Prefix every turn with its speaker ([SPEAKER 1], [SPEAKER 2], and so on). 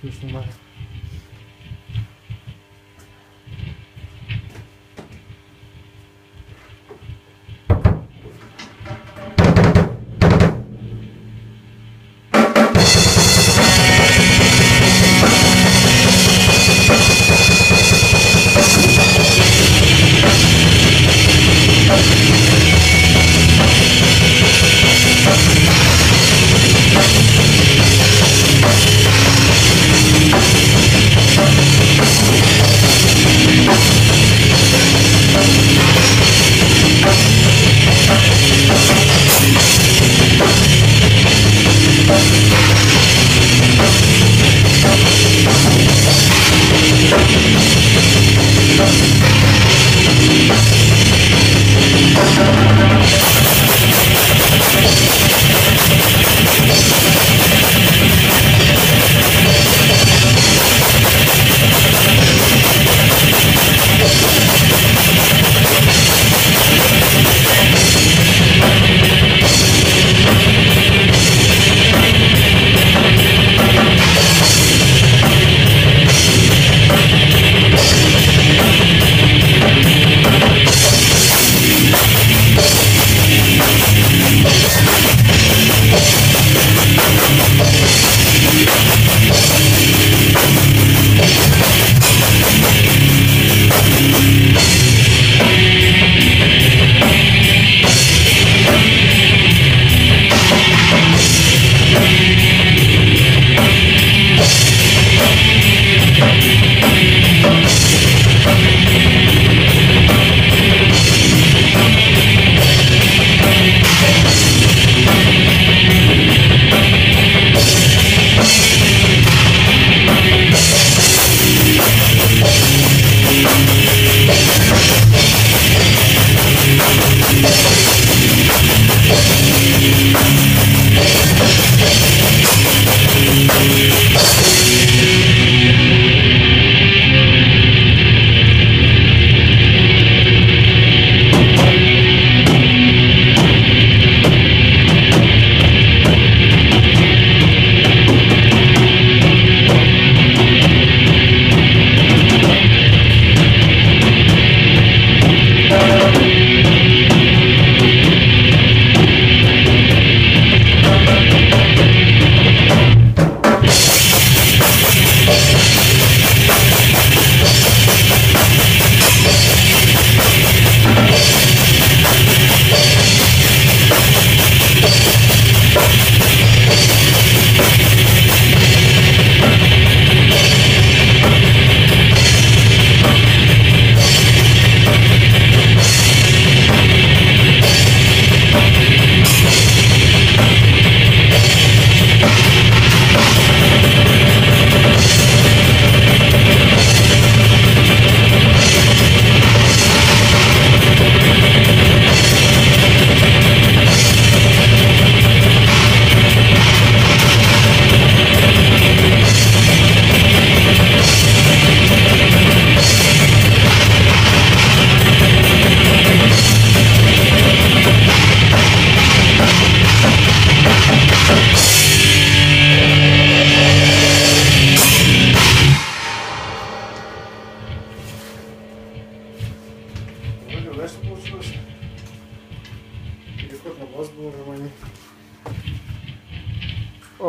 [SPEAKER 1] 你说嘛？удачно получилось. Переход на глаз был нормальный.